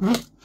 Mm-hmm.